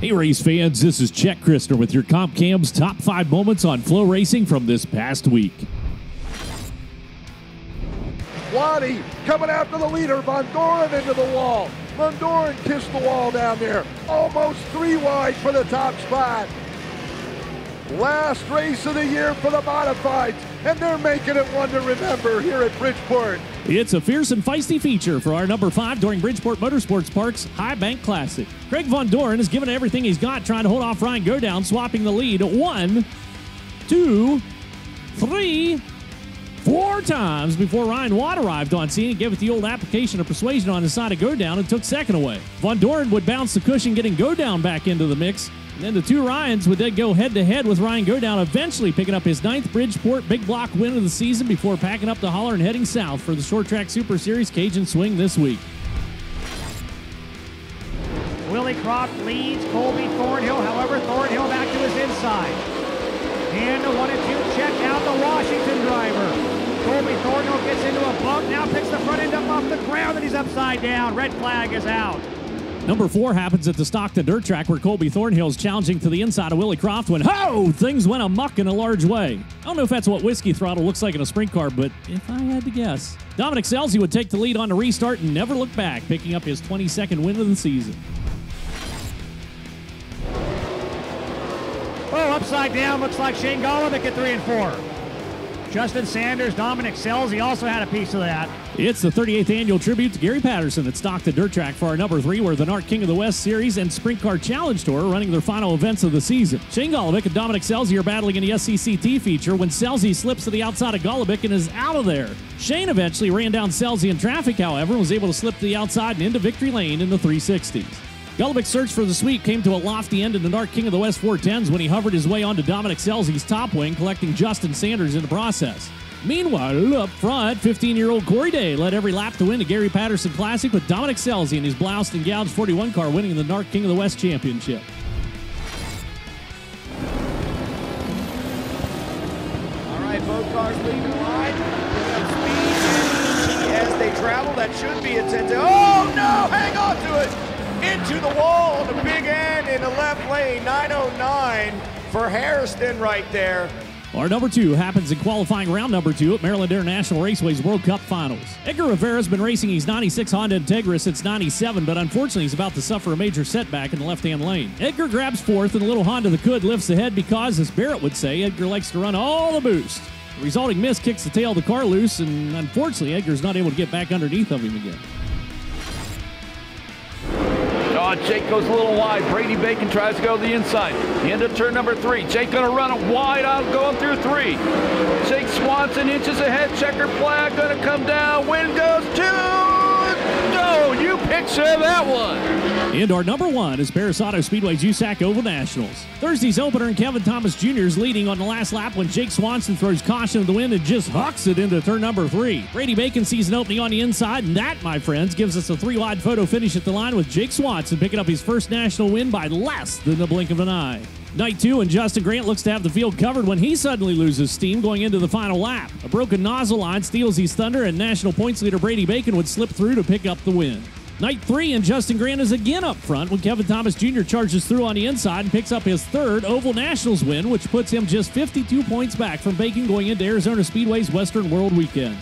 Hey, race fans, this is Chet Christner with your Comp Cam's top five moments on FloRacing from this past week. Waddy coming after the leader. Von Dohren into the wall. Von Dohren kissed the wall down there. Almost three wide for the top spot. Last race of the year for the modifieds, and they're making it one to remember here at Bridgeport. It's a fierce and feisty feature for our number five during Bridgeport Motorsports Park's High Bank Classic. Craig Von Dohren has given everything he's got trying to hold off Ryan Godown, swapping the lead one, two, three, four times before Ryan Watt arrived on scene and gave it the old application of persuasion on the side of Godown and took second away. Von Dohren would bounce the cushion, getting Godown back into the mix. And then the two Ryans would then go head to head with Ryan Godown, eventually picking up his ninth Bridgeport big block win of the season before packing up the holler and heading south for the Short Track Super Series Cajun Swing this week. Willie Croft leads Colby Thornhill. However, Thornhill back to his inside. And the one and two check out the Washington driver. Colby Thornhill gets into a bump, now picks the front end up off the ground, and he's upside down. Red flag is out. Number four happens at the Stockton Dirt Track where Colby Thornhill is challenging to the inside of Willie Croft when, ho, things went amuck in a large way. I don't know if that's what Whiskey Throttle looks like in a sprint car, but if I had to guess. Dominic Scelzi would take the lead on the restart and never look back, picking up his 22nd win of the season. Oh, upside down. Looks like Shane Golobic at three and four. Justin Sanders, Dominic Scelzi also had a piece of that. It's the 38th annual tribute to Gary Patterson at Stockton Dirt Track for our number three, where the NARC King of the West Series and Sprint Car Challenge Tour are running their final events of the season. Shane Golobic and Dominic Scelzi are battling in the SCCT feature when Scelzi slips to the outside of Golobic and is out of there. Shane eventually ran down Scelzi in traffic, however, and was able to slip to the outside and into victory lane in the 360s. Golobic's search for the sweep came to a lofty end in the NARC King of the West 410s when he hovered his way onto Dominic Scelzi's top wing, collecting Justin Sanders in the process. Meanwhile, up front, 15 year old Corey Day led every lap to win the Gary Patterson Classic with Dominic Scelzi in his bloused and gouged 41 car winning the NARC King of the West Championship. All right, both cars leaving line. Speed as they travel. That should be a 10 Oh, no! Hang on to it! Into the wall the big end in the left lane. 909 for Hairston right there. Our number two happens in qualifying round number two at Maryland International Raceway's World Cup Finals. Edgar Rivera's been racing his 96 Honda Integra since 97, but unfortunately he's about to suffer a major setback in the left-hand lane. Edgar grabs fourth, and little Honda the Could lifts ahead because, as Barrett would say, Edgar likes to run all the boost. The resulting miss kicks the tail of the car loose, and unfortunately Edgar's not able to get back underneath of him again. Oh, Jake goes a little wide. Brady Bacon tries to go to the inside. End of turn number three. Jake gonna run it wide out going through three. Jake Swanson inches ahead. Checker flag gonna come down. Wind goes to. You picture that one. And our number one is Perris Auto Speedway's USAC Oval Nationals. Thursday's opener and Kevin Thomas Jr. is leading on the last lap when Jake Swanson throws caution to the wind and just hucks it into turn number three. Brady Bacon sees an opening on the inside, and that, my friends, gives us a three wide photo finish at the line with Jake Swanson picking up his first national win by less than the blink of an eye. Night two, and Justin Grant looks to have the field covered when he suddenly loses steam going into the final lap. A broken nozzle line steals his thunder, and national points leader Brady Bacon would slip through to pick up the win. Night three, and Justin Grant is again up front when Kevin Thomas Jr. charges through on the inside and picks up his third Oval Nationals win, which puts him just 52 points back from Bacon going into Arizona Speedway's Western World Weekend.